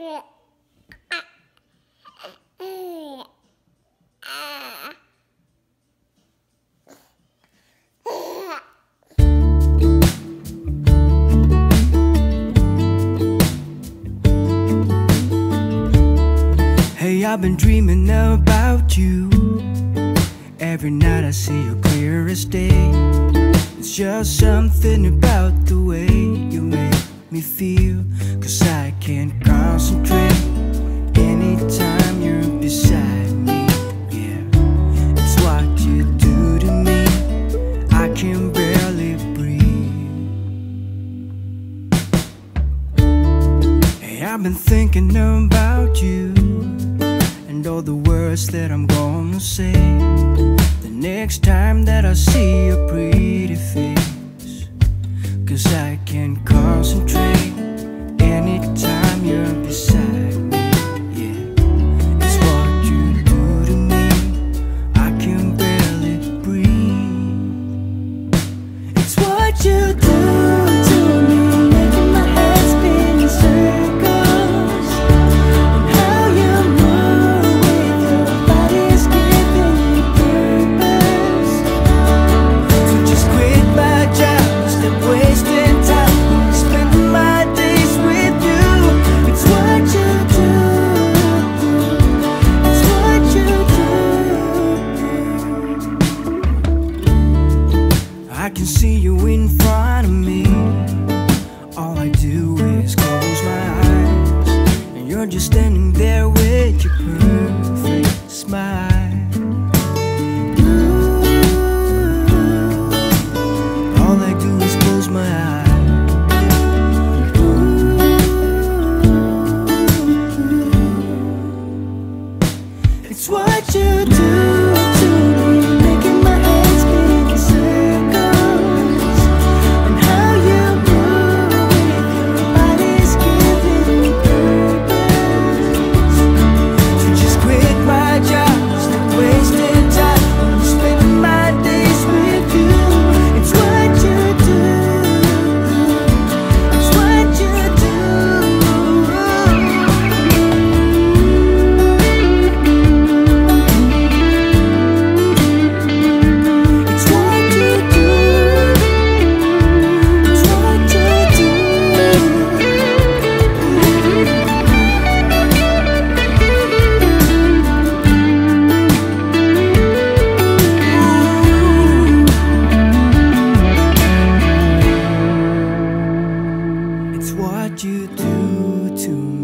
Hey, I've been dreaming about you. Every night I see you clear as day. It's just something about the way you make me feel. Cause I can't concentrate anytime you're beside me. Yeah, it's what you do to me. I can barely breathe. Hey, I've been thinking about you and all the words that I'm gonna say. The next time that I see you pretty to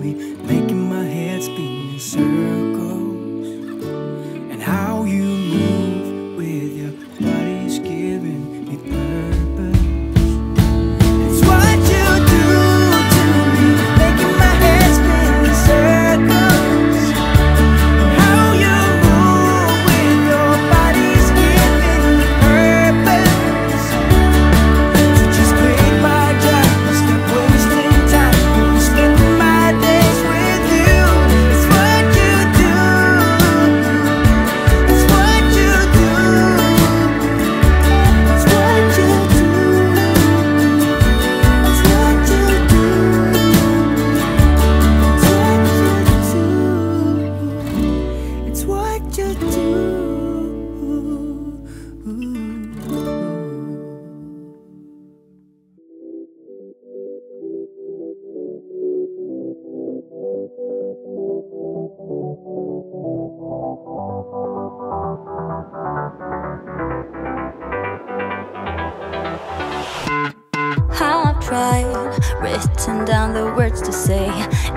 written down the words to say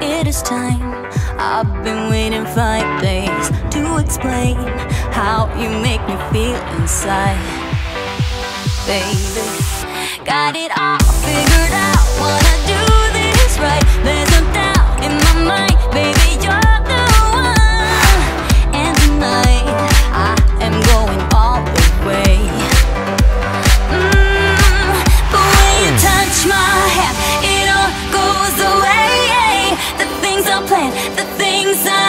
it is time. I've been waiting five days to explain how you make me feel inside. Baby, got it all figured out. Wanna do this right. There's no doubt in my mind, baby, you're the one. And tonight, I am going all the way. Mm, the way you touch my it all goes away. The things I planned, the things I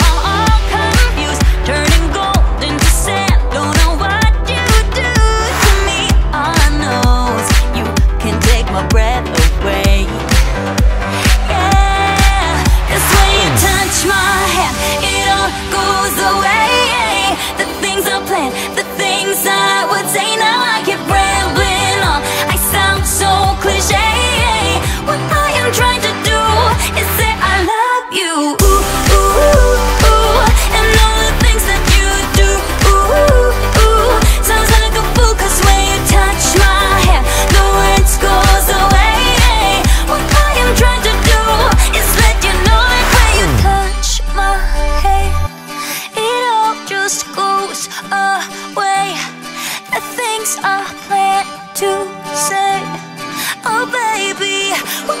things I planned to say. Oh, baby.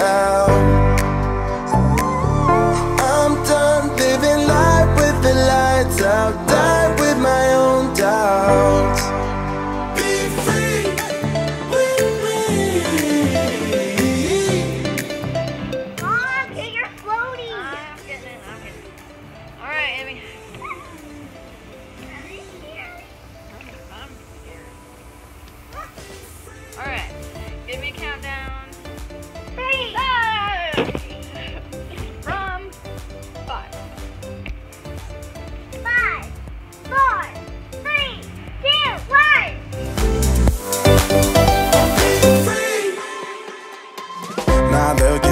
out. never